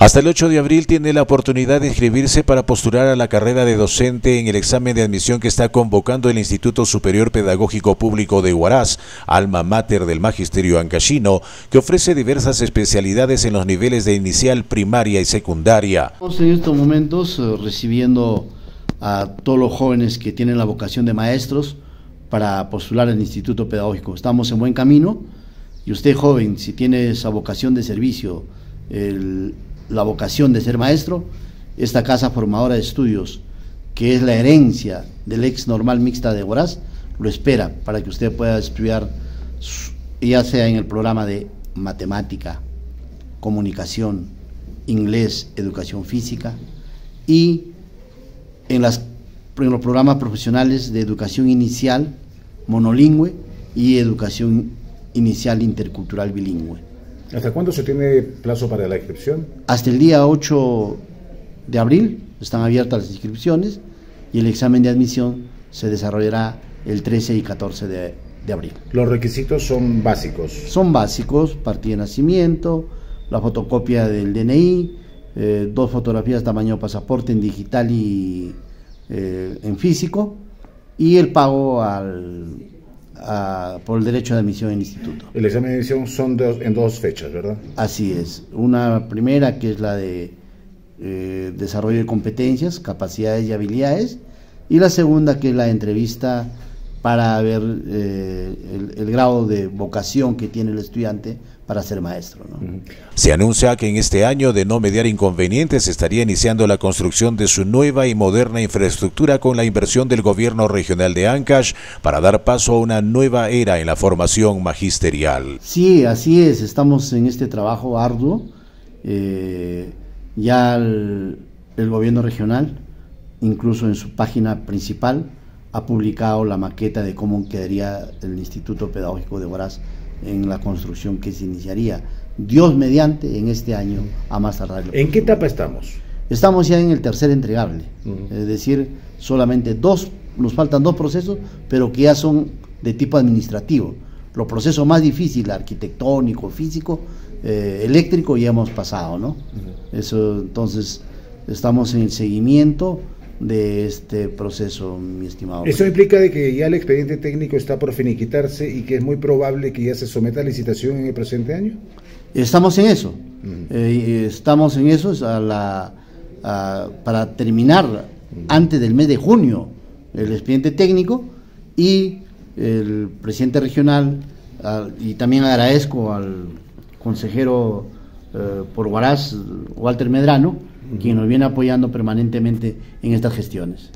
Hasta el 8 de abril tiene la oportunidad de inscribirse para postular a la carrera de docente en el examen de admisión que está convocando el Instituto Superior Pedagógico Público de Huaraz, alma mater del Magisterio Ancashino, que ofrece diversas especialidades en los niveles de inicial, primaria y secundaria. Estamos en estos momentos eh, recibiendo a todos los jóvenes que tienen la vocación de maestros para postular al Instituto Pedagógico. Estamos en buen camino y usted joven, si tiene esa vocación de servicio, el la vocación de ser maestro, esta casa formadora de estudios, que es la herencia del ex normal mixta de Huaraz, lo espera para que usted pueda estudiar, ya sea en el programa de matemática, comunicación, inglés, educación física, y en los programas profesionales de educación inicial monolingüe y educación inicial intercultural bilingüe. ¿Hasta cuándo se tiene plazo para la inscripción? Hasta el día 8 de abril están abiertas las inscripciones y el examen de admisión se desarrollará el 13 y 14 de, abril. ¿Los requisitos son básicos? Son básicos, partida de nacimiento, la fotocopia del DNI, eh, dos fotografías tamaño pasaporte en digital y eh, en físico y el pago al por el derecho de admisión en instituto. El examen de admisión son en dos fechas, ¿verdad? Así es. Una primera que es la de eh, desarrollo de competencias, capacidades y habilidades, y la segunda que es la entrevista para ver eh, el, grado de vocación que tiene el estudiante para ser maestro. Se anuncia que en este año, de no mediar inconvenientes, estaría iniciando la construcción de su nueva y moderna infraestructura con la inversión del gobierno regional de Ancash para dar paso a una nueva era en la formación magisterial. Sí, así es, estamos en este trabajo arduo. Eh, ya el gobierno regional, incluso en su página principal, ha publicado la maqueta de cómo quedaría el Instituto Pedagógico de Huaraz en la construcción que se iniciaría, Dios mediante, en este año a más tardar. ¿En qué etapa estamos? Estamos ya en el tercer entregable, es decir, solamente dos, nos faltan dos procesos, pero que ya son de tipo administrativo. Los procesos más difíciles, arquitectónico, físico, eh, eléctrico, ya hemos pasado, ¿no? Eso, entonces, estamos en el seguimiento de este proceso, mi estimado. Eso implica de que ya el expediente técnico está por finiquitarse y que es muy probable que ya se someta a licitación en el presente año. Estamos en eso, eh, estamos en eso a la, para terminar antes del mes de junio el expediente técnico y el presidente regional y también agradezco al consejero eh, por Huaraz, Walter Medrano, quien nos viene apoyando permanentemente en estas gestiones.